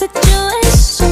situation